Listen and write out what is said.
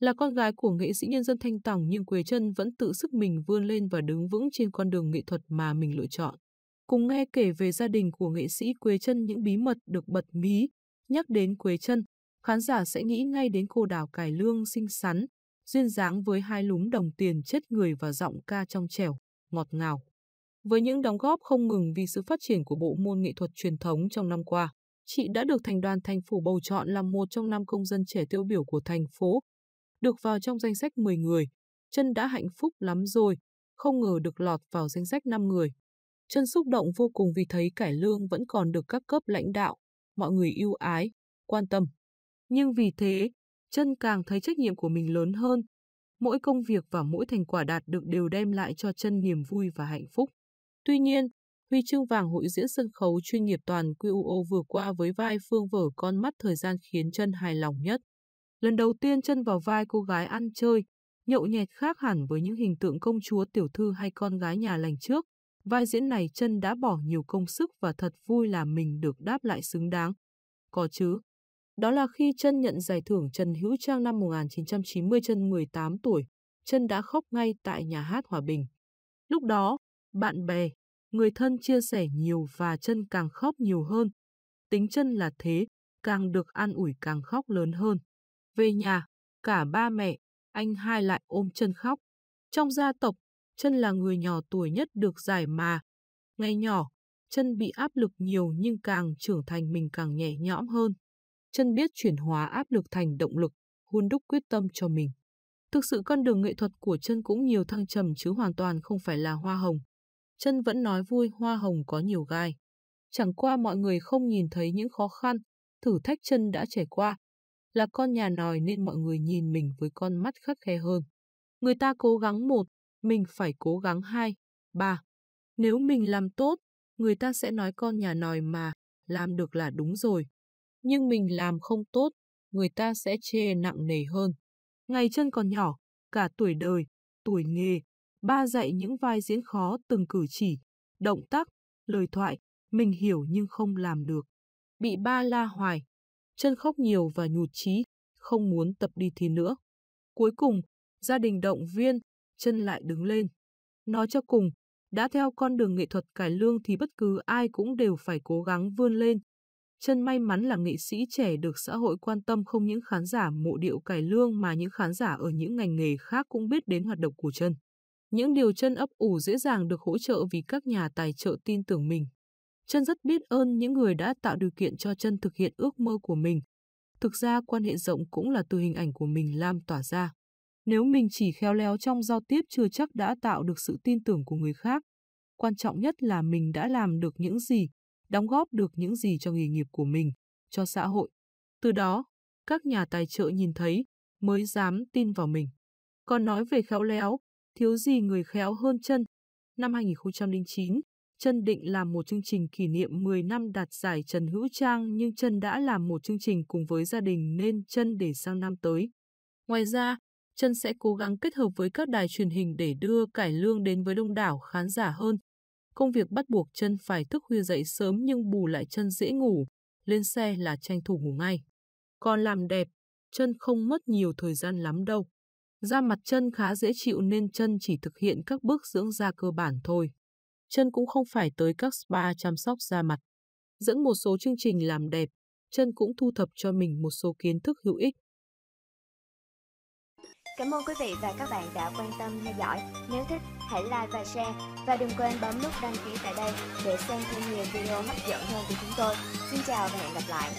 Là con gái của nghệ sĩ nhân dân Thanh Tòng nhưng Quế Trân vẫn tự sức mình vươn lên và đứng vững trên con đường nghệ thuật mà mình lựa chọn. Cùng nghe kể về gia đình của nghệ sĩ Quế Trân những bí mật được bật mí. Nhắc đến Quế Trân, khán giả sẽ nghĩ ngay đến cô đào cải lương xinh xắn, duyên dáng với hai lúm đồng tiền chết người và giọng ca trong trẻo, ngọt ngào. Với những đóng góp không ngừng vì sự phát triển của bộ môn nghệ thuật truyền thống trong năm qua, chị đã được thành đoàn thành phủ bầu chọn làm một trong năm công dân trẻ tiêu biểu của thành phố. Được vào trong danh sách 10 người, chân đã hạnh phúc lắm rồi, không ngờ được lọt vào danh sách 5 người. Chân xúc động vô cùng vì thấy cải lương vẫn còn được các cấp lãnh đạo, mọi người yêu ái, quan tâm. Nhưng vì thế, chân càng thấy trách nhiệm của mình lớn hơn. Mỗi công việc và mỗi thành quả đạt được đều đem lại cho chân niềm vui và hạnh phúc. Tuy nhiên, huy chương vàng hội diễn sân khấu chuyên nghiệp toàn QO vừa qua với vai Phương vở con mắt thời gian khiến chân hài lòng nhất. Lần đầu tiên chân vào vai cô gái ăn chơi, nhậu nhẹt khác hẳn với những hình tượng công chúa tiểu thư hay con gái nhà lành trước. Vai diễn này chân đã bỏ nhiều công sức và thật vui là mình được đáp lại xứng đáng. Có chứ. Đó là khi chân nhận giải thưởng Trần Hữu Trang năm 1990 chân 18 tuổi, chân đã khóc ngay tại nhà hát Hòa Bình. Lúc đó, bạn bè, người thân chia sẻ nhiều và chân càng khóc nhiều hơn. Tính chân là thế, càng được an ủi càng khóc lớn hơn. Về nhà, cả ba mẹ, anh hai lại ôm chân khóc. Trong gia tộc, chân là người nhỏ tuổi nhất được giải mà. Ngày nhỏ, chân bị áp lực nhiều nhưng càng trưởng thành mình càng nhẹ nhõm hơn. Chân biết chuyển hóa áp lực thành động lực, hun đúc quyết tâm cho mình. Thực sự con đường nghệ thuật của chân cũng nhiều thăng trầm chứ hoàn toàn không phải là hoa hồng. Chân vẫn nói vui hoa hồng có nhiều gai. Chẳng qua mọi người không nhìn thấy những khó khăn, thử thách chân đã trải qua. Là con nhà nòi nên mọi người nhìn mình với con mắt khắc khe hơn. Người ta cố gắng một, mình phải cố gắng hai, ba. Nếu mình làm tốt, người ta sẽ nói con nhà nòi mà, làm được là đúng rồi. Nhưng mình làm không tốt, người ta sẽ chê nặng nề hơn. Ngày chân còn nhỏ, cả tuổi đời, tuổi nghề, ba dạy những vai diễn khó từng cử chỉ, động tác, lời thoại, mình hiểu nhưng không làm được. Bị ba la hoài, chân khóc nhiều và nhụt chí, không muốn tập đi thi nữa. Cuối cùng, gia đình động viên, chân lại đứng lên. Nói cho cùng, đã theo con đường nghệ thuật cải lương thì bất cứ ai cũng đều phải cố gắng vươn lên. Chân may mắn là nghệ sĩ trẻ được xã hội quan tâm không những khán giả mộ điệu cải lương mà những khán giả ở những ngành nghề khác cũng biết đến hoạt động của chân. Những điều chân ấp ủ dễ dàng được hỗ trợ vì các nhà tài trợ tin tưởng mình. Chân rất biết ơn những người đã tạo điều kiện cho chân thực hiện ước mơ của mình. Thực ra quan hệ rộng cũng là từ hình ảnh của mình Lam tỏa ra. Nếu mình chỉ khéo léo trong giao tiếp chưa chắc đã tạo được sự tin tưởng của người khác. Quan trọng nhất là mình đã làm được những gì, đóng góp được những gì cho nghề nghiệp của mình, cho xã hội. Từ đó, các nhà tài trợ nhìn thấy, mới dám tin vào mình. Còn nói về khéo léo, thiếu gì người khéo hơn chân. Năm 2009, Trân định làm một chương trình kỷ niệm 10 năm đạt giải Trần Hữu Trang nhưng Trân đã làm một chương trình cùng với gia đình nên Trân để sang năm tới. Ngoài ra, Trân sẽ cố gắng kết hợp với các đài truyền hình để đưa cải lương đến với đông đảo khán giả hơn. Công việc bắt buộc Trân phải thức khuya dậy sớm nhưng bù lại Trân dễ ngủ, lên xe là tranh thủ ngủ ngay. Còn làm đẹp, Trân không mất nhiều thời gian lắm đâu. Da mặt chân khá dễ chịu nên chân chỉ thực hiện các bước dưỡng da cơ bản thôi. Chân cũng không phải tới các spa chăm sóc da mặt. Dẫn một số chương trình làm đẹp, chân cũng thu thập cho mình một số kiến thức hữu ích. Cảm ơn quý vị và các bạn đã quan tâm theo dõi. Nếu thích, hãy like và share. Và đừng quên bấm nút đăng ký tại đây để xem thêm nhiều video hấp dẫn hơn của chúng tôi. Xin chào và hẹn gặp lại.